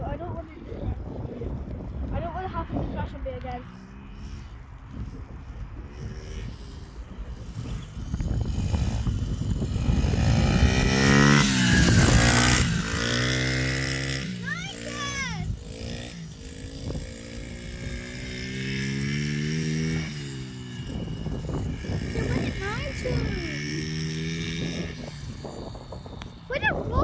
I don't want to do. I don't want to happen to crash on me again. What a roll!